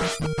you